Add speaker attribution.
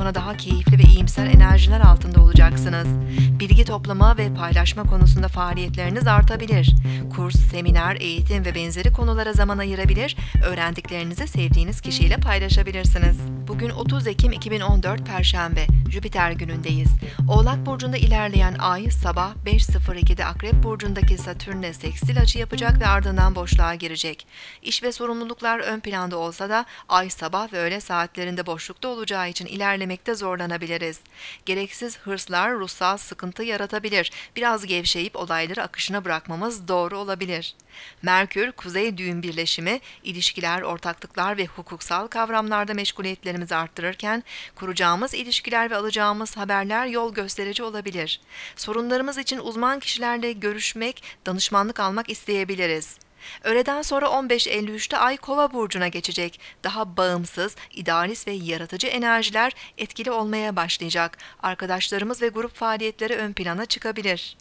Speaker 1: sonra daha keyifli ve iyimser enerjiler altında olacaksınız. Bilgi toplama ve paylaşma konusunda faaliyetleriniz artabilir. Kurs, seminer, eğitim ve benzeri konulara zaman ayırabilir, öğrendiklerinizi sevdiğiniz kişiyle paylaşabilirsiniz. Bugün 30 Ekim 2014 Perşembe, Jüpiter günündeyiz. Oğlak Burcu'nda ilerleyen ay sabah 5.02'de Akrep Burcu'ndaki Satürn'e seksil açı yapacak ve ardından boşluğa girecek. İş ve sorumluluklar ön planda olsa da ay sabah ve öğle saatlerinde boşlukta olacağı için ilerlemekte zorlanabiliriz. Gereksiz hırslar ruhsal sıkıntı yaratabilir. Biraz gevşeyip olayları akışına bırakmamız doğru olabilir. Merkür, Kuzey düğüm birleşimi, ilişkiler, ortaklıklar ve hukuksal kavramlarda meşguliyetlerimizi arttırırken, kuracağımız ilişkiler ve alacağımız haberler yol gösterici olabilir. Sorunlarımız için uzman kişilerle görüşmek, danışmanlık almak isteyebiliriz. Öğleden sonra 15.53'te Ay Kova burcuna geçecek. Daha bağımsız, idealist ve yaratıcı enerjiler etkili olmaya başlayacak. Arkadaşlarımız ve grup faaliyetleri ön plana çıkabilir.